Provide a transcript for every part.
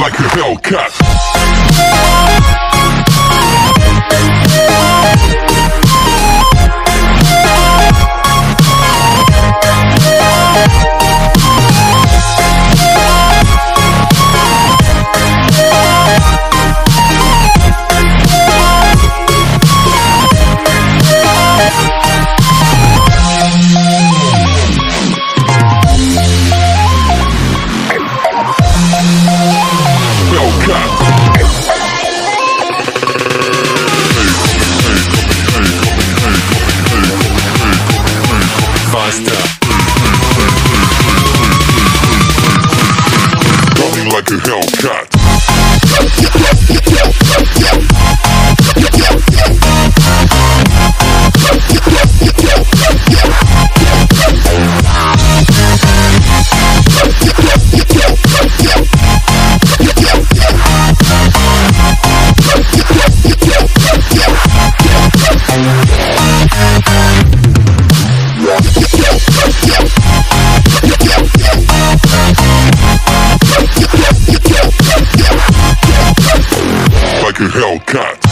like a Hellcat. Faster. Coming like a Hellcat. Like a Hellcat.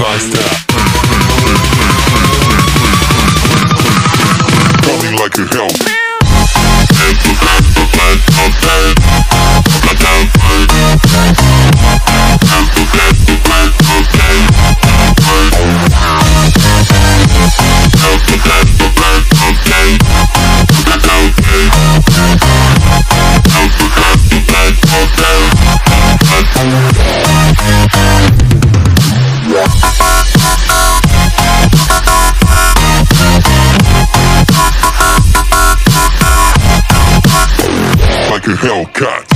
Faster. Hellcat.